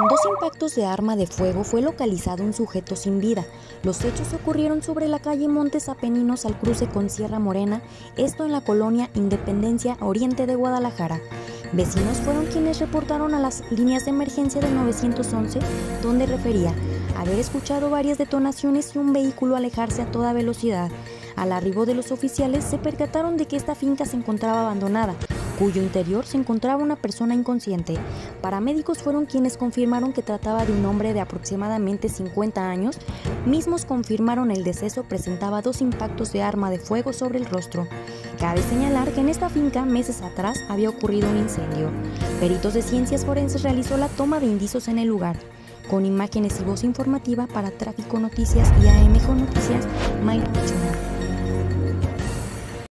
Con dos impactos de arma de fuego fue localizado un sujeto sin vida. Los hechos ocurrieron sobre la calle Montes Apeninos al cruce con Sierra Morena, esto en la colonia Independencia Oriente de Guadalajara. Vecinos fueron quienes reportaron a las líneas de emergencia del 911, donde refería haber escuchado varias detonaciones y un vehículo alejarse a toda velocidad. Al arribo de los oficiales se percataron de que esta finca se encontraba abandonada, cuyo interior se encontraba una persona inconsciente. Paramédicos fueron quienes confirmaron que trataba de un hombre de aproximadamente 50 años. Mismos confirmaron el deceso presentaba dos impactos de arma de fuego sobre el rostro. Cabe señalar que en esta finca meses atrás había ocurrido un incendio. Peritos de Ciencias Forenses realizó la toma de indicios en el lugar. Con imágenes y voz informativa para Tráfico Noticias y AM Noticias, Mayra